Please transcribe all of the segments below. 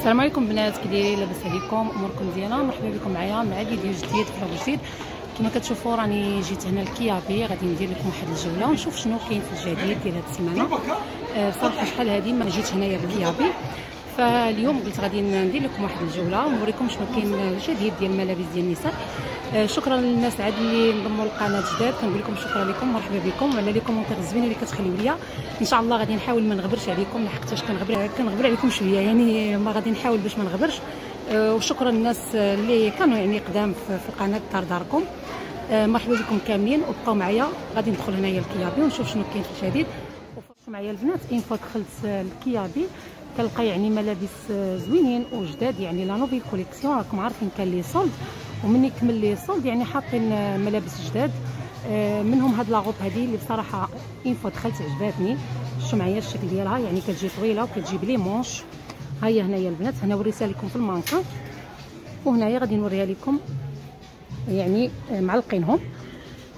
السلام عليكم بنات كي دايرين لاباس عليكم أموركم مزيانة مرحبا بكم معايا مع فيديو جديد vlog جديد كما كتشوفوا راني جيت هنا ل Kiabi غادي ندير لكم واحد الجولة ونشوف شنو كاين في الجديد ديال هاد السيمانة. أه صراحة شحال هادي ما جيت هنايا ل Kiabi فاليوم قلت غادي ندير لكم واحد الجولة ونوريكم شنو كاين الجديد ديال الملابس ديال النساء شكرا للناس عاد اللي انضموا للقناه جداد. كنقول لكم شكرا لكم مرحبا بكم. وعلى les commentaires الزوينه اللي كتخليو ليا. إن شاء الله غادي نحاول ما نغبرش عليكم. لحقاش كنغبر كنغبر عليكم شوية. يعني ما غادي نحاول باش ما نغبرش. أه وشكرا للناس اللي كانوا يعني قدام في القناه دار داركم. أه مرحبا بكم كاملين. وبقاو معايا. غادي ندخل هنايا لل Kiabi ونشوف شنو كاين في الجديد. معايا البنات. une fois دخلت ال Kiabi كنلقى يعني ملابس زوينين وجداد. يعني la nouvelle collection. راكم عارفين كان les soldes ومني كمل les soldes يعني حاطين ملابس جداد. منهم هاد la robe هادي اللي بصراحة une fois دخلت عجباتني. شفتوا معايا الشكل ديالها يعني كتجي طويلة وكتجي ب les manches. ها هي هنايا البنات هنا وريتها لكم في المانكا وهنايا غادي نوريها لكم يعني معلقينهم.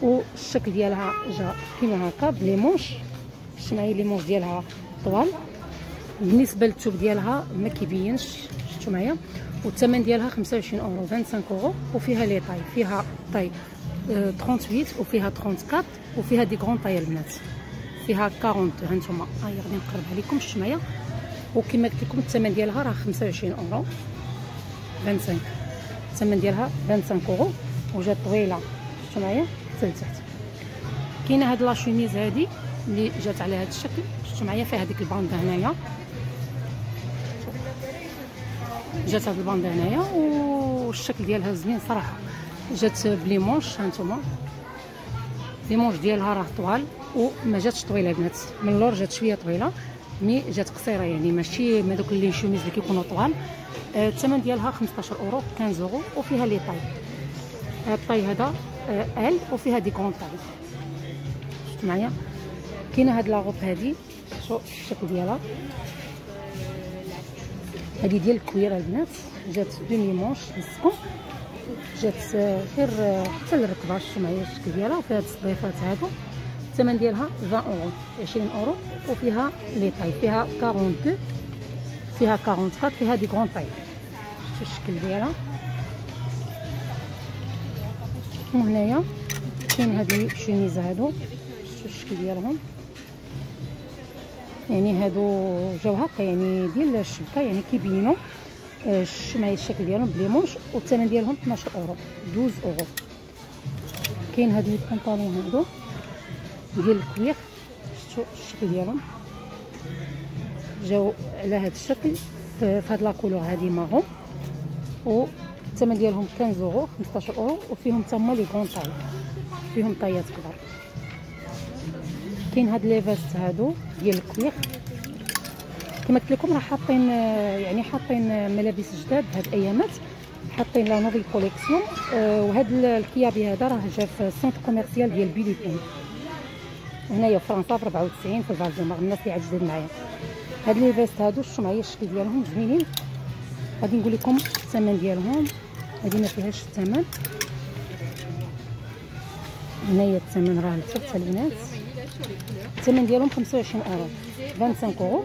والشكل ديالها جا كيما هكا ب les manches. شفتوا معايا les manches ديالها طوال. بالنسبة للثوب ديالها ما كيبينش شفتوا معايا. والثمن ديالها 25 أورو 25 أورو وفيها les tailles فيها طاي 38 وفيها 34 وفيها دي كرون طاي البنات. فيها 40 ها نتوما. ها هي غادي نقربها لكم معايا وكما قلت لكم الثمن ديالها راه 25 أورو. 25 الثمن ديالها 25 أورو. وجات طويلة. شفتوا معايا حتى كاينة هاد لا شوميز هادي اللي جات على هاد الشكل. شفتوا معايا فيها هذيك الباندا هنايا. جات هاد ال bande هنايا والشكل ديالها زوين صراحة. جات ب les manches هانتوما les manches ديالها راه طوال وما جاتش طويلة البنات. من اللور جات شوية طويلة mais جات قصيرة يعني. ماشي من دوك les chemises اللي كيكونوا طوال. آه ديالها 15 أورو 15 أورو وفيها les tailles. هاد ال taille هذا آه L وفيها des grandes tailles معايا؟ كاينة هاد la robe هادي شوف الشكل ديالها؟ هذه ديال ال cuir البنات جات demi-manches نص كم جات غير حتى للركبة شفتوا معايا الشكل ديالها وفيها هاد الصديفات هادو. الثمن ديالها 20 اورو 20 اورو وفيها les tailles فيها 42 فيها 44 فيها des grandes tailles شفتوا الشكل ديالها؟ وهنايا كاين هاد ال chemises هادو. شفتوا الشكل ديالهم؟ يعني هادو جاو هكا يعني ديال الشبكة يعني كيبينوا شفتوا معايا الشكل ديالهم ب les manches والثمن ديالهم 12 أورو 12 أورو. كاين هاد les pantalons هادو ديال ال cuir شفتوا الشكل ديالهم؟ جاو على هاد الشكل في هاد la couleur هادي marron والثمن ديالهم 15 أورو 15 أورو وفيهم تما les grandes tailles فيهم طايات كبار. كاين هاد les vestes هادو ديال ال cuir كما قلت لكم راه حاطين يعني حاطين ملابس جداد هاد الأيامات. حاطين la nouvelle collection أه وهاد ال Kiabi هذا راه جا في ال centre commercial ديال Belle Épine هنايا في فرنسا في 94 في ال Val-de-Marne الناس اللي جداد معايا. هاد les vestes هادو معايا الشكل ديالهم زوينين غادي نقول لكم الثمن ديالهم. هادي ما فيهاش الثمن. هنايا الثمن راه لتحت البنات الثمن ديالهم 25 أورو. 25 اورو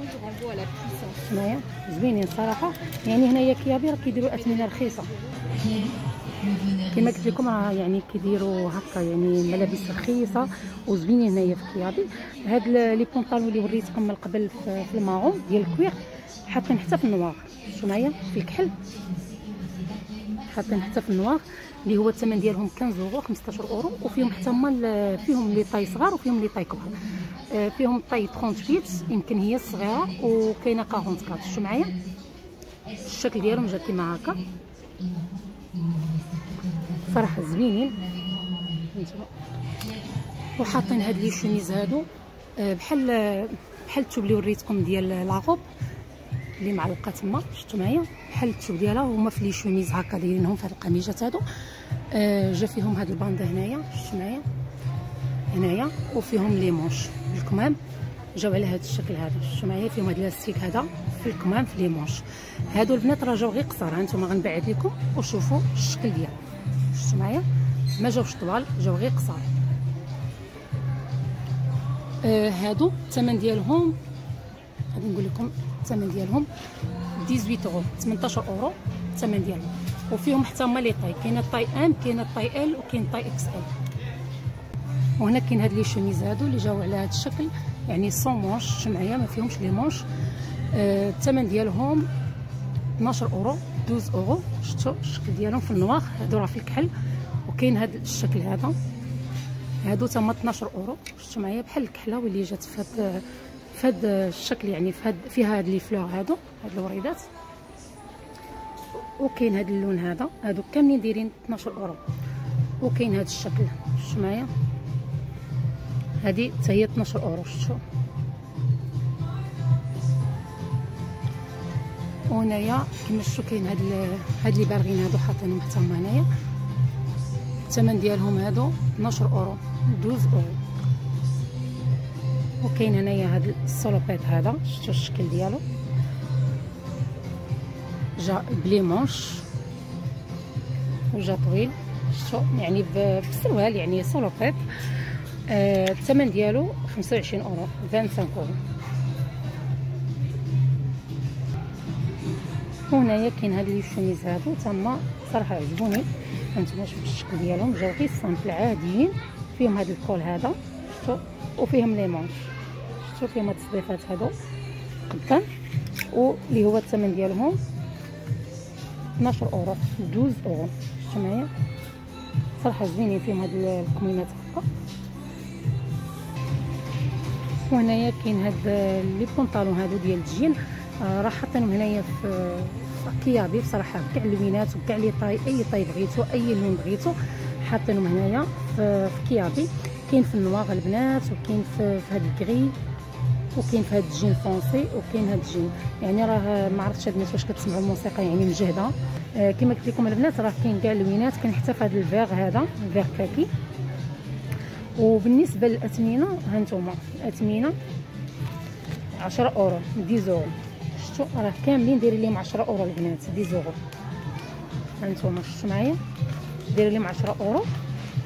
هنايا زوينين صراحة. يعني هنايا Kiabi راه كيديروا أثمنة رخيصة. كما قلت لكم راه يعني كيديروا هكا يعني ملابس رخيصة. وزوينين هنايا في Kiabi هاد les pantalons اللي وريتكم من قبل في ال marron ديال ال cuir حاطين حتى في ال noir شفتوا معايا في الكحل. حاطين حتى في ال noir اللي هو الثمن ديالهم 15 اورو 15 اورو وفيهم حتى هما فيهم les tailles صغار وفيهم les tailles كبار. فيهم taille 38 يمكن هي الصغيرة وكاينة 44 شفتوا معايا؟ الشكل ديالهم جا كيما هكا. صراحة زوينين. وحاطين هاد les chemises هادو. بحال بحال الثوب اللي وريتكم ديال la robe اللي معلقه تما شفتوا معايا؟ بحال الثوب ديالها هما في les chemises هكا دايرينهم في هاد القميجات هادو. آه جا فيهم هاد ال bande هنايا شفتوا معايا؟ هنايا وفيهم les manches الكمام. جاو على هاد الشكل هذا شفتوا معايا؟ فيهم هاد لاستيك هذا في الكمام في les manches. هادو البنات راه جاو غير قصار هانتوما غنبعد لكم وشوفوا الشكل ديالهم شفتوا معايا؟ ما جاوش طوال جاو غير قصار. آه هادو الثمن ديالهم غادي نقول لكم الثمن ديالهم 18 اورو 18 أورو الثمن ديالهم. وفيهم حتى هما les tailles كاين ال taille M كاين ال taille L وكاين ال taille XL. وهنا كاين هاد les chemises هادو اللي جاو على هاد الشكل يعني sans manches معايا ما فيهمش les manches. آه الثمن ديالهم 12 أورو 12 أورو شفتوا الشكل ديالهم في ال noir هادو راه في الكحل. وكاين هاد الشكل هذا. هادو تما 12 أورو شفتوا معايا؟ بحال الكحلة واللي جات في هاد في هاد الشكل يعني في هاد فيها هاد les fleurs هادو هاد الوريدات. وكاين هاد اللون هذا. هادو كاملين دايرين 12 أورو. وكاين هاد الشكل. شفتوا معايا؟ هادي حتى هي 12 أورو شفتوا؟ وهنايا كما شفتوا كاين هاد هاد اللي بارغين هادو حاطينهم حتى هما هنايا. الثمن ديالهم هادو 12 أورو 12 أورو. وكاين هنايا هاد ال salopette هذا شفتوا الشكل ديالو؟ جا ب les manches وجا طويل. شفتوا يعني بسروال يعني salopette آه الثمن ديالو 25 أورو 25 اورو وهنايا كاين هاد les chemises هادو تما صراحة عجبوني. هانتوما شوفوا الشكل ديالهم جاو غير simple عاديين فيهم هاد ال col هذا. شفتوا وفيهم les manches. شفتوا فيهم هاد التصديفات هادو؟ قدام واللي هو الثمن ديالهم. 12 أورو. 12 أورو. شفتوا معايا؟ صراحة زوينين فيهم هاد الكميمات هكا. وهنايا كاين هاد les pantalons هادو ديال الجين. راه حاطينهم هنايا في Kiabi بصراحة. كاع اللوينات وكاع les tailles أي taille بغيتو أي لون بغيتو. حاطينهم هنايا في Kiabi كاين في ال noir البنات وكاين في, في هاد ال gris وكاين في هاد ال jean foncé وكاين هاد الجين. يعني راه ما عرفتش الناس واش كتسمعوا الموسيقى يعني مجهده آه كما قلت لكم البنات راه كاين كاع اللوينات كاين حتى في هاد ال vert هذا ال vert kaki. وبالنسبة للأثمنة هانتوما الاثمنه 10 أورو 10 أورو. شفتوا؟ راه كاملين دايرين لهم 10 أورو البنات 10 أورو. هانتوما شفتوا معايا؟ دايرين لهم 10 أورو.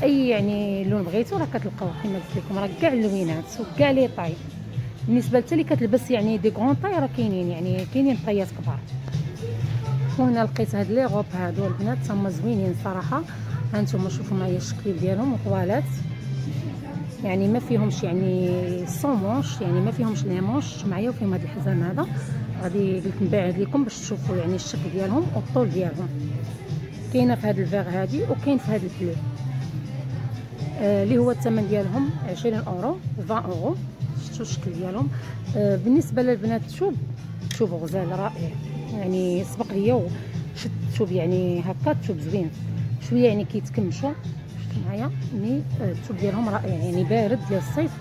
أي يعني لون بغيتو راه كتلقاوه كما قلت لكم راه كاع اللوينات وكاع les tailles. بالنسبة لتا اللي كتلبس يعني des grandes tailles راه كاينين يعني كاينين طايات كبار. وهنا لقيت هاد les robes هادو البنات هما زوينين صراحة. هانتوما شوفوا معايا الشكل ديالهم وطوالات يعني ما فيهمش يعني sans manches يعني ما فيهمش les manches معايا وفيهم هاد الحزام هذا. غادي قلت نبعد لكم باش تشوفوا يعني الشكل ديالهم والطول ديالهم. كاينة في هاد الفيغ هادي وكاين في هاد ال bleu. اللي هو الثمن ديالهم 20 أورو 20 أورو شفتوا الشكل ديالهم. آه بالنسبة للبنات الثوب ثوب غزال رائع. يعني سبق ليا وشفت ثوب يعني هكا ثوب زوين. شوية يعني كيتكمشوا. شفتوا معايا؟ mais آه، الثوب ديالهم رائع يعني بارد ديال الصيف.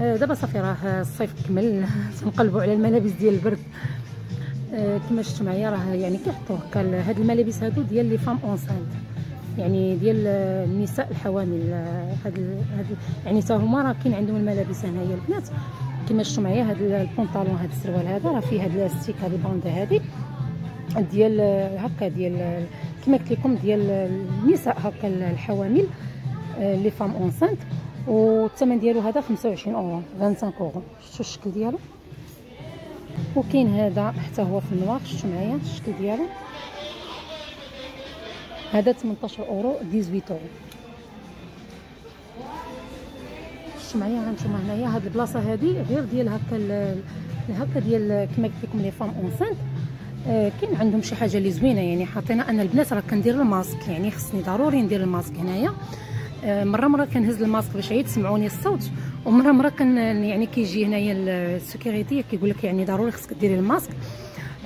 آه، دابا صافي راه الصيف كمل. تنقلبوا على الملابس ديال البرد. آه، كما شفتوا معايا راه يعني كيحطوا هكا هاد الملابس هادو ديال les femmes enceintes. يعني ديال النساء الحوامل هاد هاد يعني حتى هما راه كاين عندهم الملابس هنايا البنات. كما شفتوا معايا هاد البونطالون هاد السروال هذا راه فيه هاد ال élastique هاد الباندا هادي. ديال هكا ديال كما قلت لكم ديال النساء هكا الحوامل آه، les femmes enceintes. والثمن ديالو هذا 25 أورو 25 أورو. شفتوا الشكل ديالو؟ وكاين هذا حتى هو في ال noir شفتوا معايا الشكل ديالو؟ هذا 18 أورو 18 أورو. شفتوا معايا هانتوما هنايا. هاد البلاصة هادي غير ديال هكا هكا ديال كما قلت لكم les femmes enceintes آه كاين عندهم شي حاجة اللي زوينة يعني حاطينا أنا البنات راه كندير الماسك يعني خصني ضروري ندير الماسك هنايا. آه، مرة مرة كنهز الماسك باش عيد تسمعوني الصوت. ومرة مرة كان يعني كيجي هنايا ال sécurité كيقول لك يعني ضروري خصك ديري الماسك.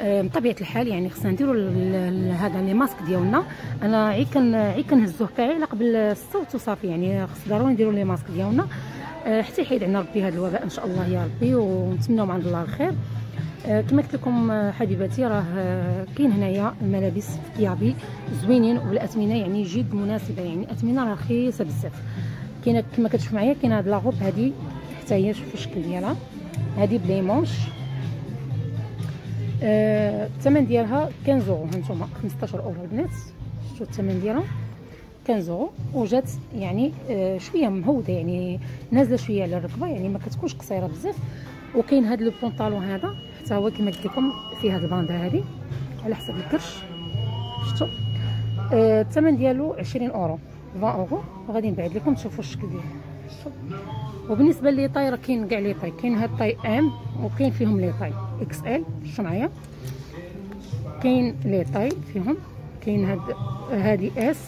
بطبيعه الحال يعني خصنا نديروا هذا لي ماسك ديالنا. أنا عي كن عي كنهزوه كاع قبل الصوت وصافي يعني خص ضروري نديروا لي ماسك ديالنا. آه، حتى يحيد عنا ربي هذا الوباء إن شاء الله يا ربي ونتمنوا عند الله الخير. آه، كما قلت لكم آه، حبيباتي راه كاين هنايا الملابس في كيابي زوينين والأثمنة يعني جد مناسبة يعني الاثمنه راه رخيصة بزاف. كاينة كما كتشوف معايا كاينة هاد لاغوب هادي حتى هي شوفوا الشكل ديالها. هادي ب les manches الثمن ديالها 15 اورو هانتوما 15 اورو البنات شوفوا الثمن ديالها؟ 15 اورو وجات يعني شوية مهودة يعني نازلة شوية على الركبة يعني ما كتكونش قصيرة بزاف. وكاين هاد لو هذا حتى هو كما قلت لكم فيه هاد الباندا هادي على حسب الكرش شفتوا؟ آه الثمن ديالو 20 اورو 20 اورو وغادي نبعد لكم تشوفوا الشكل ديالو. وبالنسبة les tailles راه كاين كاع les tailles. كاين هاد taille M وكاين فيهم les tailles. XL معايا؟ كاين les tailles فيهم كاين هاد هادي S.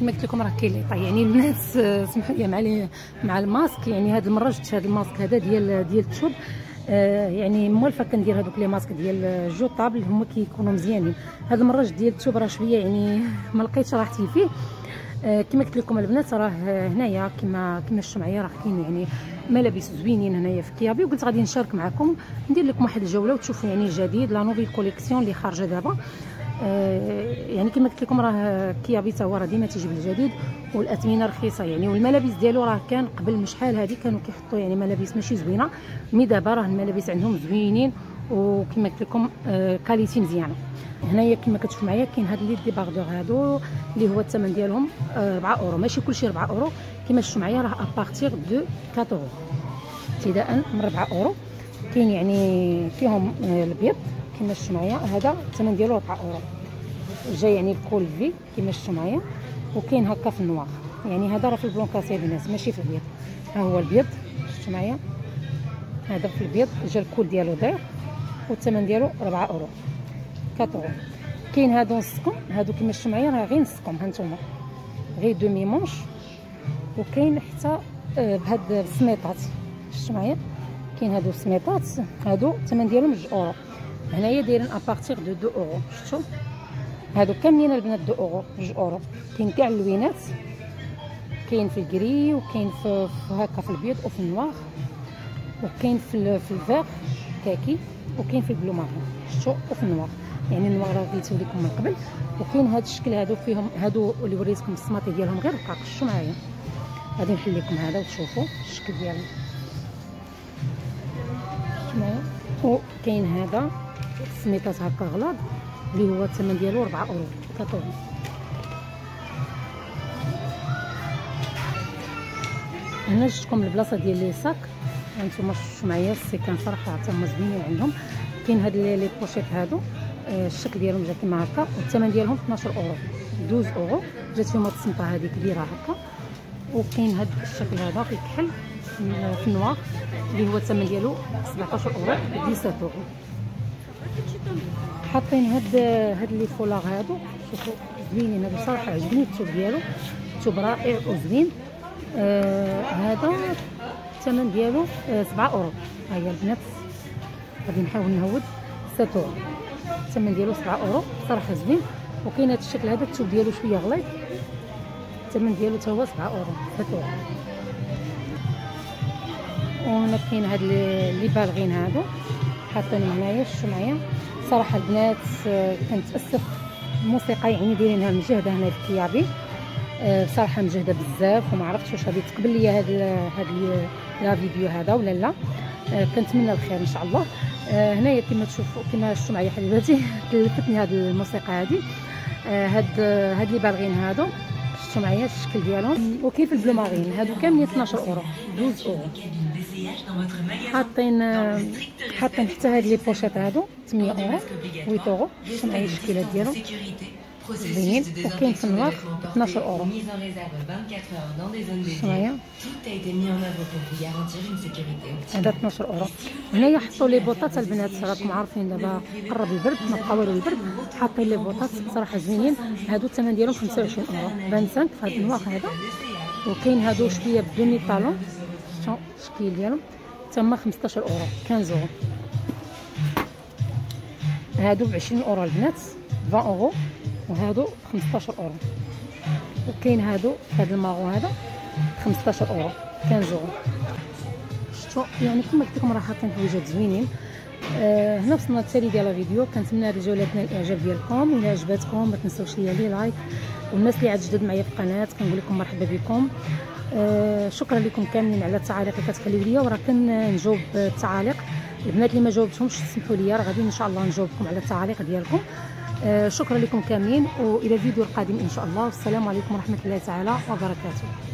كما قلت لكم راه كاين les tailles يعني البنات سمحوا لي مع مع الماسك يعني هاد المره جبت هاد الماسك هذا ديال ديال التوب آه يعني موالفة كندير هذوك les masques ديال jetables هما كيكونوا مزيانين. هاد المره ديال التوب راه شوية يعني ما لقيتش راحتي فيه. آه كما قلت لكم البنات راه هنايا كما كما معايا راه كاين يعني ملابس زوينين هنايا في Kiabi وقلت غادي نشارك معكم ندير لكم واحد الجولة وتشوفوا يعني الجديد la nouvelle collection اللي خارجة دابا. آه يعني كما قلت لكم راه Kiabi تا هو راه ديما تيجيب الجديد والأثمنة رخيصة يعني والملابس ديالو راه كان قبل مش شحال هذه كانوا كيحطوا يعني ملابس ماشي زوينة mais دابا راه الملابس عندهم زوينين وكما قلت لكم آه qualité مزيانة. هنايا كما كتشوفوا معايا كاين هاد les débardeurs هادو اللي هو الثمن ديالهم 4 آه أورو. ماشي كلشي 4 أورو. كما شفتوا معايا راه à partir de 4 أورو. ابتداء من 4 أورو. كاين يعني فيهم آه البيض. كما شفتوا معايا هذا الثمن ديالو 4 أورو. جاي يعني ال col V كما شفتوا معايا. وكاين هكا في ال noir. يعني هذا راه في ال blanc cassé الناس ماشي في البيض. ها هو البيض. شفتوا معايا؟ هذا في البيض. جا ال col ديالو داير. والثمن ديالو 4 أورو. 4 اورو كاين هادو نصكم هادو شفتوا معايا راه غير نصكم هانتوما غير demi-manches وكاين حتى بهاد السميطات معايا كاين هادو السميطات هادو الثمن ديالهم 2 اورو هنايا دايرين à partir de 2 اورو شفتوا هادو كاملين البنات 2 اورو 2 اورو كاين كاع اللوينات كاين في ال gris وكاين في, هكا في البيض وفي ال noir وكاين في في ال vert kaki وكاين في ال bleu marine شفتوا وفي ال noir يعني ال noir قلت لكم من قبل. وكاين هاد الشكل هادو فيهم هادو اللي وريتكم السماطي ديالهم غير رقاق شفتوا معايا. غادي نحل لكم هذا وتشوفوا الشكل ديالهم معايا؟ وكاين هذا سميطات هكا غلاض اللي هو الثمن ديالو 4 أورو 4 اورو هنا جبتكم البلاصة ديال les sacs هانتوما شفتوا معايا السيكان صراحة حتى هما زوينين عندهم. كاين هاد les pochettes هادو. الشكل ديالهم جا كيما هكا والثمن ديالهم 12 أورو 12 أورو. جات فيهم هاد الصنطه هادي كبيرة هكا. وكاين هاد الشكل هذا في الكحل في ال noir اللي هو الثمن ديالو 17 أورو 17 أورو. حاطين هاد هاد les foulards هادو. شوفوا زوينين هادو صراحة عجبني الثوب ديالو. ثوب رائع وزوين. آه هذا الثمن ديالو آه 7 أورو. ها هي البنات غادي نحاول نهود 6 أورو. الثمن ديالو 7 أورو صراحة زوين. وكاين هاد الشكل هذا الثوب ديالو شوية غليظ. الثمن ديالو حتى هو 7 أورو 6 أورو. وهنا كاين هاد les ballerines هادو. حاطينهم هنايا معايا؟ صراحة البنات آه، كنتاسف الموسيقى يعني دايرينها مجهدة هنا في كيابي بصراحه آه، مجهدة بزاف وما عرفتش واش غادي تقبل لي هاد هاد لا فيديو هذا ولا لا. آه، كنتمنى الخير إن شاء الله. هنايا كما تشوفوا كما شفتوا معايا حبيباتي كلفتني هاد الموسيقى هادي. هاد هاد لي بالغين هادو. شفتوا معايا الشكل ديالهم؟ وكيف البلو مارين؟ هادو كاملين 12 أورو 12 أورو. حاطين حاطين حتى هاد les pochettes هادو 8 أورو 8 أورو. شوفوا معايا الشكيلات ديالهم؟ زوينين وكاين في ال noir 12 اورو شناهي هذا 12 اورو هنايا حطوا لي بوطات البنات راكم عارفين دابا قرب البرد ما بقى والو البرد حاطين لي بوطات صراحة زوينين هادو الثمن ديالهم 25 اورو 25 في هذا ال noir هذا وكاين هادو شوية بدون talon الشكل ديالهم تما 15 اورو 15 اورو هادو ب 20 اورو البنات 20 اورو وهادو 15 أورو. وكاين هادو هذا الماغو هذا 15 أورو. 15 اورو شفتوا؟ يعني كما قلت لكم راه حاطين حوايجات زوينين. آه هنا وصلنا للتالي ديال الفيديو كنتمنى الجوله تنال الإعجاب ديالكم. الا عجباتكم ما تنساوش ليا les likes. والناس اللي عاد جدد معايا في القناة كنقول لكم مرحبا بكم. آه شكرا لكم كاملين على التعاليق اللي كتخليو ليا. وراه كنجاوب التعاليق البنات اللي ما جاوبتهمش سمحوا لي راه غادي إن شاء الله نجاوبكم على التعاليق ديالكم. شكرا لكم كاملين وإلى الفيديو القادم إن شاء الله. والسلام عليكم ورحمة الله تعالى وبركاته.